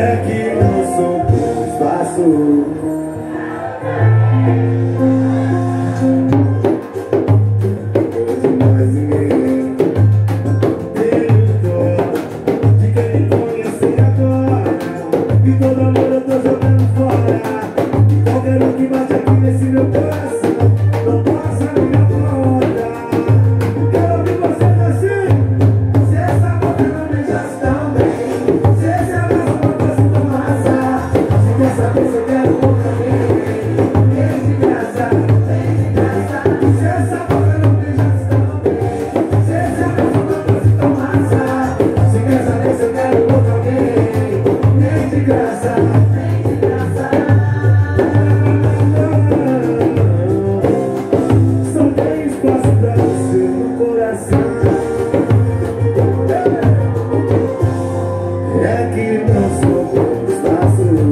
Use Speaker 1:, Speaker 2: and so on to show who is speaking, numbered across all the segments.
Speaker 1: É que não sou o espaço.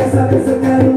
Speaker 1: quer saber, se quer saber.